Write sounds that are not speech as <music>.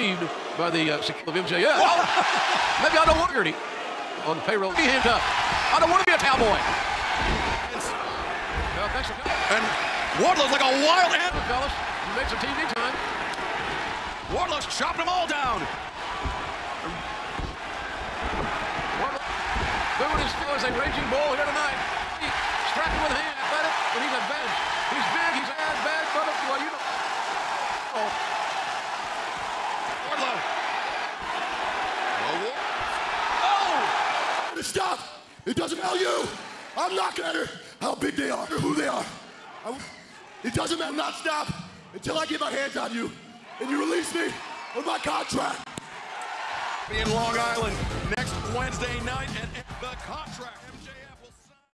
retrieved by the uh, security of MJF. Well, <laughs> maybe I don't want Gertie on the payroll. Be handcuffed. I don't want to be a cowboy. Well. And Wardlow's like a wild animal. fellas. You make some TV time. Wardlow's chopping them all down. Wardlow doing his feels a raging bull here tonight. He strapped with a Oh! Stop! It doesn't matter you. I'm not gonna matter how big they are or who they are. I, it doesn't matter. Not stop until I get my hands on you and you release me with my contract. In Long Island next Wednesday night at the contract.